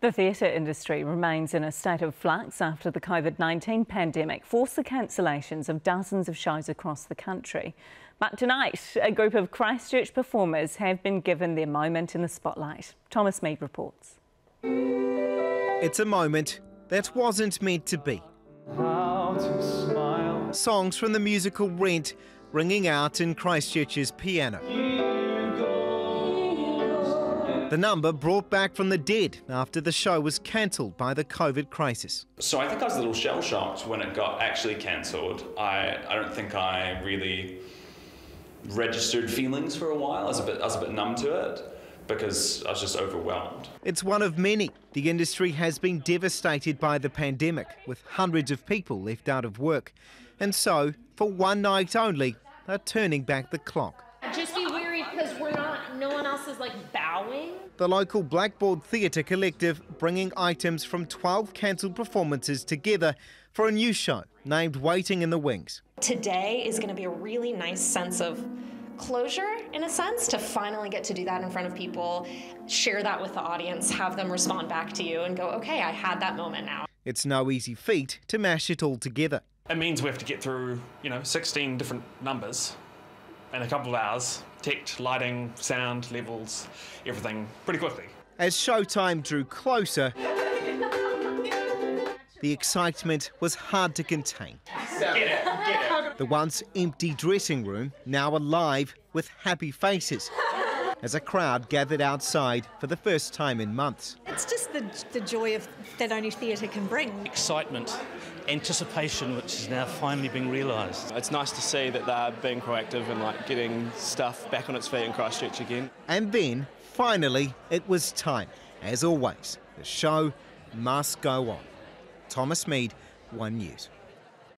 The theatre industry remains in a state of flux after the COVID 19 pandemic forced the cancellations of dozens of shows across the country. But tonight, a group of Christchurch performers have been given their moment in the spotlight. Thomas Mead reports. It's a moment that wasn't meant to be. Songs from the musical Rent ringing out in Christchurch's piano. The number brought back from the dead after the show was cancelled by the COVID crisis. So I think I was a little shell shocked when it got actually cancelled. I, I don't think I really registered feelings for a while. I was a bit, I was a bit numb to it because I was just overwhelmed. It's one of many. The industry has been devastated by the pandemic, with hundreds of people left out of work. And so, for one night only, they're turning back the clock. Just be weary because we're not, no one else is like bowing. The local Blackboard Theatre Collective bringing items from 12 cancelled performances together for a new show named Waiting in the Wings. Today is going to be a really nice sense of closure in a sense to finally get to do that in front of people, share that with the audience, have them respond back to you and go, okay, I had that moment now. It's no easy feat to mash it all together. It means we have to get through, you know, 16 different numbers in a couple of hours. Tech, lighting, sound, levels, everything pretty quickly. As showtime drew closer, the excitement was hard to contain. Get it, get it. The once empty dressing room now alive with happy faces as a crowd gathered outside for the first time in months. It's just the, the joy of that only theatre can bring. Excitement, anticipation, which is now finally being realised. It's nice to see that they're being proactive and like getting stuff back on its feet in Christchurch again. And then, finally, it was time. As always, the show must go on. Thomas Mead, One News.